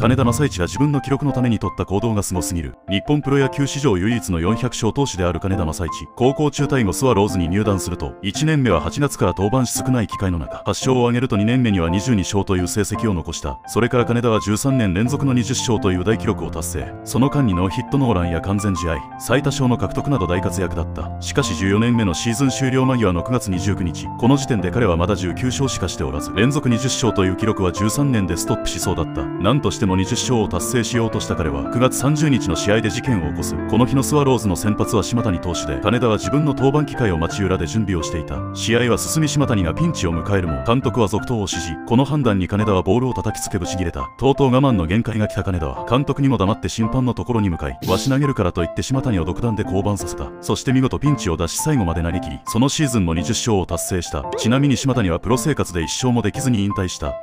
金田正一が自分の記録のために取った行動がすごすぎる。日本プロ野球史上唯一の400勝投手である金田正一。高校中退後スワローズに入団すると1年目は8月から登板し少ない機会の中8勝を挙げると2年目には22勝という成績を残した。それから金田は13年連続の20勝という大記録を達成。その間にノーヒットノーランや完全試合。最多勝の獲得など大活躍だった。しかし14年目のシーズン終了間際の9月29日。この時点で彼はまだ19勝しかしておらず連続20勝という記録は13年でストップしそうだった。何としても20勝を達成しようとした彼は9月30日の試合で事件を起こす。この日のスワローズの先発は島谷投手で金田は自分の登板機会を待ち裏で準備をしていた。試合は進み島谷がピンチを迎えるも監督は続投を指示。この判断に金田はボールを叩きつけぶち切れた。とうとう我慢の限界が来た金田は監督にも黙って審判のところに向かいわし投げるからと言って島谷を独断で降板させた。そして見事ピンチを出し最後までなりきりそのシーズンも20勝を達成した。ちなみに島谷はプロ生活で1勝もできずに引退した。